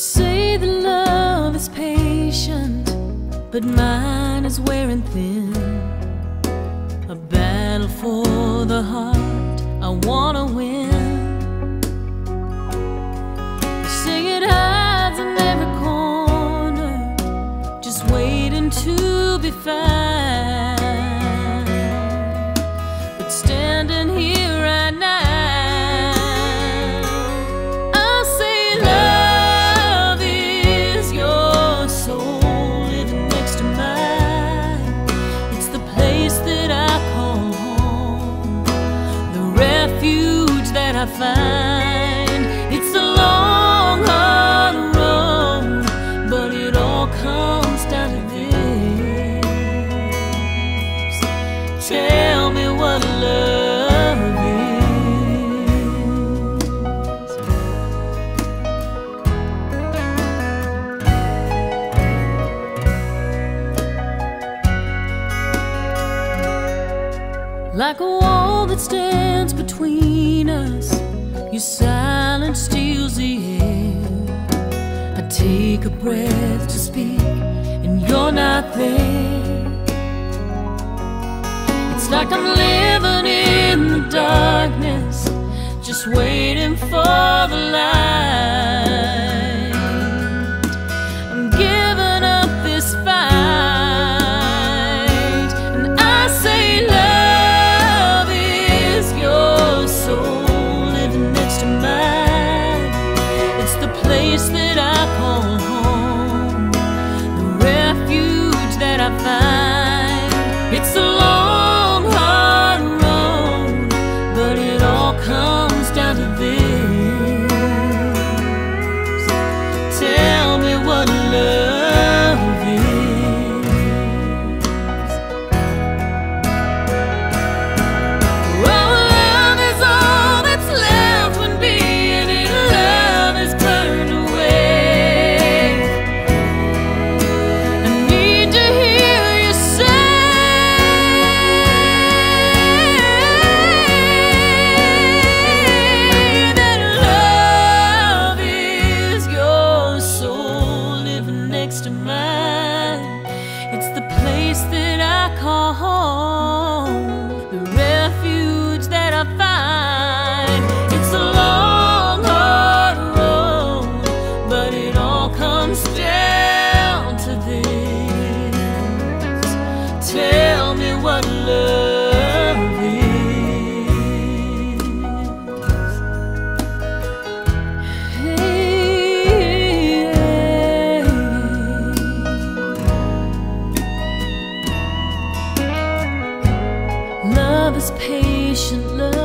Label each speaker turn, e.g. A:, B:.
A: say that love is patient, but mine is wearing thin. A battle for the heart I wanna win. You say it hides in every corner, just waiting to be found. I find. It's a long, hard road, but it all comes down to this. Tell me what love is. Like a wall that stands between us, your silence steals the air. I take a breath to speak, and you're not there. It's like I'm living in the darkness, just waiting for the light. To mine. It's the place that I call home, the refuge that I find. It's a long, hard road, but it all comes down to this. Tell me what love is. Love is patient, love.